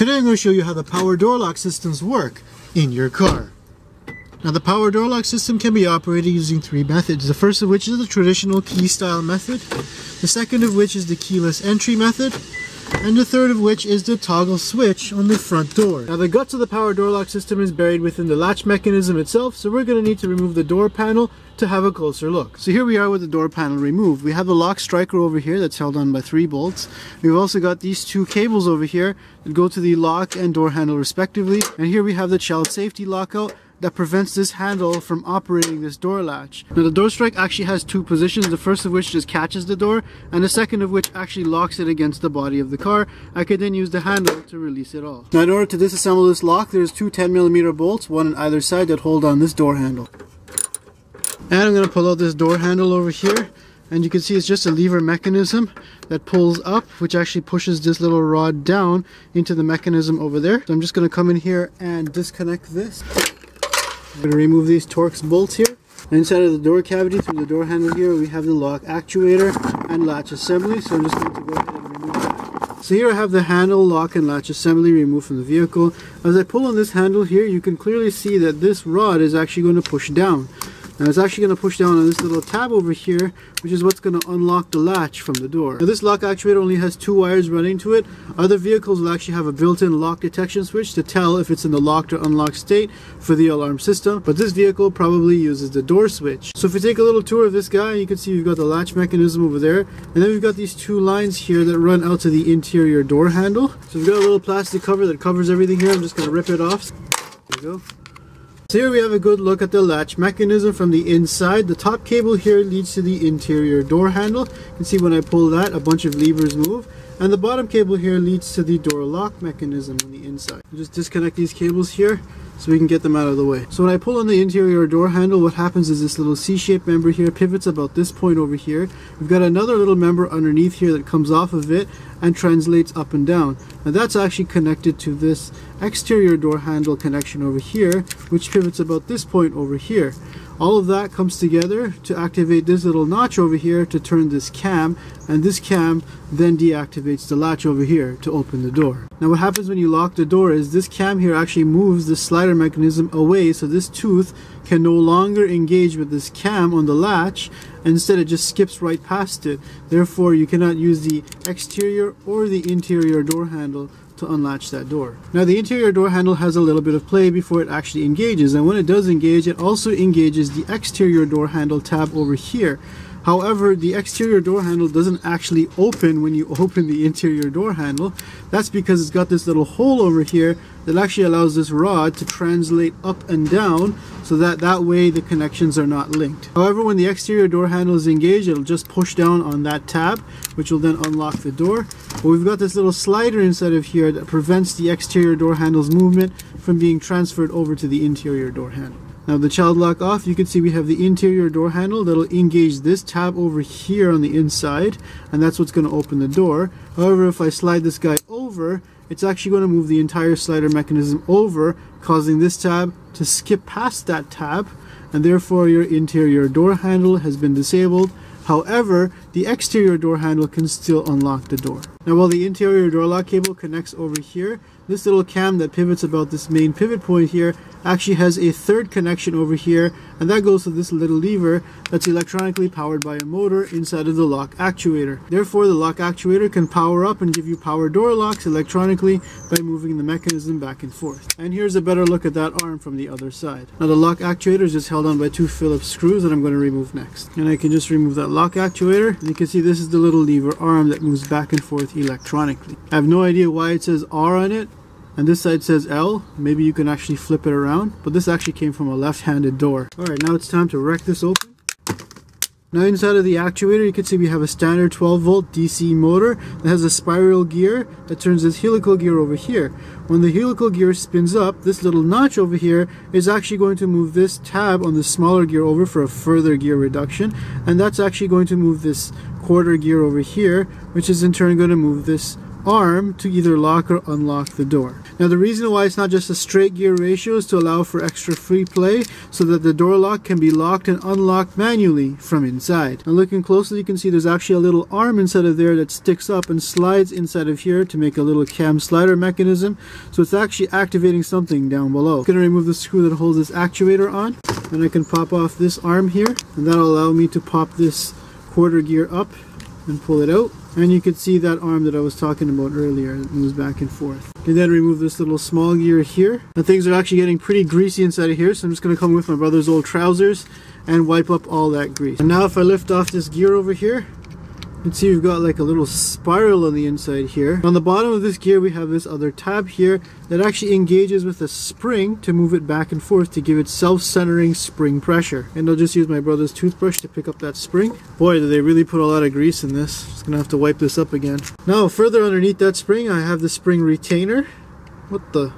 Today I'm going to show you how the power door lock systems work in your car. Now the power door lock system can be operated using three methods. The first of which is the traditional key style method. The second of which is the keyless entry method and the third of which is the toggle switch on the front door. Now the guts of the power door lock system is buried within the latch mechanism itself, so we're going to need to remove the door panel to have a closer look. So here we are with the door panel removed. We have the lock striker over here that's held on by three bolts. We've also got these two cables over here that go to the lock and door handle respectively. And here we have the child safety lockout that prevents this handle from operating this door latch. Now the door strike actually has two positions, the first of which just catches the door and the second of which actually locks it against the body of the car. I could then use the handle to release it off. Now in order to disassemble this lock, there's two 10 millimeter bolts, one on either side that hold on this door handle. And I'm going to pull out this door handle over here and you can see it's just a lever mechanism that pulls up which actually pushes this little rod down into the mechanism over there. So I'm just going to come in here and disconnect this. I'm going to remove these Torx bolts here. Inside of the door cavity through the door handle here we have the lock actuator and latch assembly so I'm just going to go ahead and remove that. So here I have the handle, lock and latch assembly removed from the vehicle. As I pull on this handle here you can clearly see that this rod is actually going to push down. Now it's actually going to push down on this little tab over here, which is what's going to unlock the latch from the door. Now this lock actuator only has two wires running to it. Other vehicles will actually have a built-in lock detection switch to tell if it's in the locked or unlocked state for the alarm system, but this vehicle probably uses the door switch. So if we take a little tour of this guy, you can see we've got the latch mechanism over there, and then we've got these two lines here that run out to the interior door handle. So we've got a little plastic cover that covers everything here. I'm just going to rip it off. There we go. So here we have a good look at the latch mechanism from the inside. The top cable here leads to the interior door handle. You can see when I pull that, a bunch of levers move. And the bottom cable here leads to the door lock mechanism on the inside. just disconnect these cables here so we can get them out of the way. So when I pull on the interior door handle, what happens is this little C-shaped member here pivots about this point over here. We've got another little member underneath here that comes off of it and translates up and down. And that's actually connected to this exterior door handle connection over here, which pivots about this point over here. All of that comes together to activate this little notch over here to turn this cam, and this cam then deactivates the latch over here to open the door. Now what happens when you lock the door is this cam here actually moves the slider mechanism away so this tooth can no longer engage with this cam on the latch and instead it just skips right past it. Therefore you cannot use the exterior or the interior door handle to unlatch that door. Now the interior door handle has a little bit of play before it actually engages and when it does engage it also engages the exterior door handle tab over here. However, the exterior door handle doesn't actually open when you open the interior door handle. That's because it's got this little hole over here that actually allows this rod to translate up and down so that that way the connections are not linked. However, when the exterior door handle is engaged, it'll just push down on that tab, which will then unlock the door. But we've got this little slider inside of here that prevents the exterior door handle's movement from being transferred over to the interior door handle. Now the child lock off, you can see we have the interior door handle that'll engage this tab over here on the inside, and that's what's going to open the door. However, if I slide this guy over, it's actually going to move the entire slider mechanism over, causing this tab to skip past that tab, and therefore your interior door handle has been disabled. However, the exterior door handle can still unlock the door. Now while the interior door lock cable connects over here, this little cam that pivots about this main pivot point here actually has a third connection over here and that goes to this little lever that's electronically powered by a motor inside of the lock actuator. Therefore the lock actuator can power up and give you power door locks electronically by moving the mechanism back and forth. And here's a better look at that arm from the other side. Now the lock actuator is just held on by two Phillips screws that I'm going to remove next. And I can just remove that lock actuator and you can see this is the little lever arm that moves back and forth electronically. I have no idea why it says R on it and this side says L. Maybe you can actually flip it around, but this actually came from a left-handed door. Alright, now it's time to wreck this open. Now inside of the actuator you can see we have a standard 12 volt DC motor that has a spiral gear that turns this helical gear over here. When the helical gear spins up, this little notch over here is actually going to move this tab on the smaller gear over for a further gear reduction and that's actually going to move this quarter gear over here which is in turn going to move this arm to either lock or unlock the door. Now the reason why it's not just a straight gear ratio is to allow for extra free play so that the door lock can be locked and unlocked manually from inside. Now looking closely you can see there's actually a little arm inside of there that sticks up and slides inside of here to make a little cam slider mechanism. So it's actually activating something down below. I'm going to remove the screw that holds this actuator on. and I can pop off this arm here and that'll allow me to pop this quarter gear up and pull it out. And you can see that arm that I was talking about earlier. It moves back and forth. And then remove this little small gear here. And things are actually getting pretty greasy inside of here. So I'm just going to come with my brother's old trousers and wipe up all that grease. And now if I lift off this gear over here, you can see we've got like a little spiral on the inside here. On the bottom of this gear we have this other tab here that actually engages with a spring to move it back and forth to give it self-centering spring pressure. And I'll just use my brother's toothbrush to pick up that spring. Boy, do they really put a lot of grease in this. Just gonna have to wipe this up again. Now further underneath that spring I have the spring retainer. What the?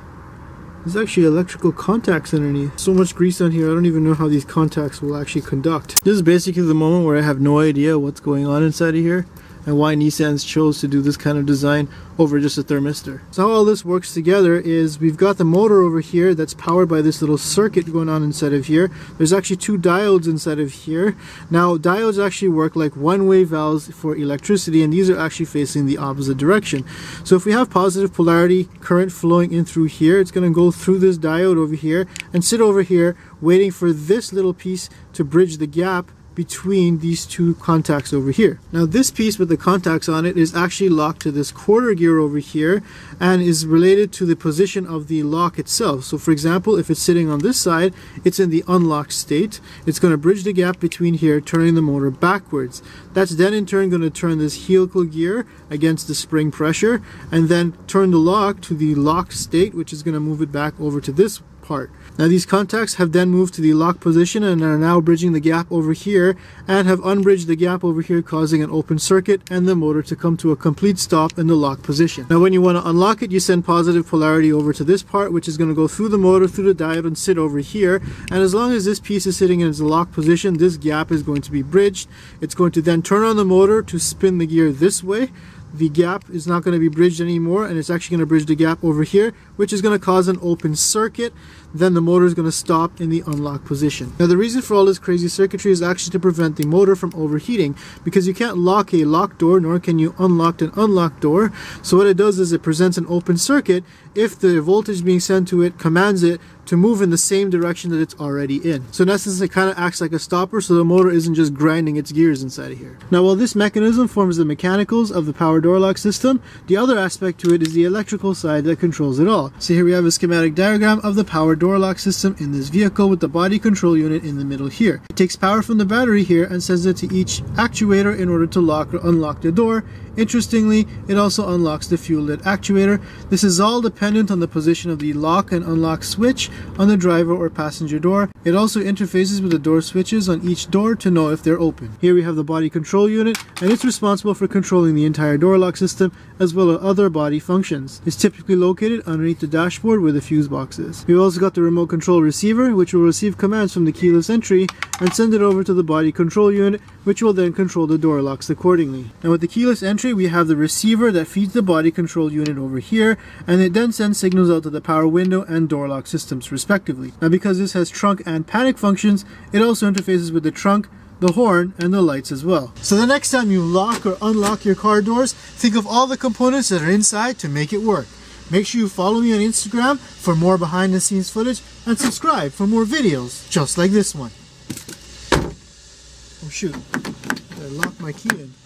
There's actually electrical contacts underneath. So much grease on here, I don't even know how these contacts will actually conduct. This is basically the moment where I have no idea what's going on inside of here and why Nissan's chose to do this kind of design over just a thermistor. So how all this works together is we've got the motor over here that's powered by this little circuit going on inside of here. There's actually two diodes inside of here. Now diodes actually work like one-way valves for electricity and these are actually facing the opposite direction. So if we have positive polarity current flowing in through here, it's going to go through this diode over here and sit over here waiting for this little piece to bridge the gap between these two contacts over here. Now this piece with the contacts on it is actually locked to this quarter gear over here and is related to the position of the lock itself. So for example, if it's sitting on this side, it's in the unlocked state. It's going to bridge the gap between here, turning the motor backwards. That's then in turn going to turn this helical gear against the spring pressure and then turn the lock to the locked state, which is going to move it back over to this part. Now these contacts have then moved to the lock position and are now bridging the gap over here and have unbridged the gap over here causing an open circuit and the motor to come to a complete stop in the lock position. Now when you want to unlock it you send positive polarity over to this part which is going to go through the motor, through the diode and sit over here and as long as this piece is sitting in its lock position this gap is going to be bridged. It's going to then turn on the motor to spin the gear this way the gap is not going to be bridged anymore and it's actually going to bridge the gap over here which is going to cause an open circuit then the motor is going to stop in the unlock position. Now the reason for all this crazy circuitry is actually to prevent the motor from overheating because you can't lock a locked door nor can you unlock an unlocked door so what it does is it presents an open circuit if the voltage being sent to it commands it to move in the same direction that it's already in. So in essence, it kind of acts like a stopper so the motor isn't just grinding its gears inside of here. Now while this mechanism forms the mechanicals of the power door lock system, the other aspect to it is the electrical side that controls it all. So here we have a schematic diagram of the power door lock system in this vehicle with the body control unit in the middle here. It takes power from the battery here and sends it to each actuator in order to lock or unlock the door. Interestingly, it also unlocks the fuel lid actuator. This is all dependent on the position of the lock and unlock switch on the driver or passenger door. It also interfaces with the door switches on each door to know if they're open. Here we have the body control unit and it's responsible for controlling the entire door lock system as well as other body functions. It's typically located underneath the dashboard where the fuse box is. We've also got the remote control receiver which will receive commands from the keyless entry and send it over to the body control unit which will then control the door locks accordingly. Now with the keyless entry we have the receiver that feeds the body control unit over here and it then sends signals out to the power window and door lock systems respectively. Now because this has trunk and panic functions it also interfaces with the trunk the horn, and the lights as well. So the next time you lock or unlock your car doors, think of all the components that are inside to make it work. Make sure you follow me on Instagram for more behind the scenes footage and subscribe for more videos just like this one. Oh shoot, I locked my key in.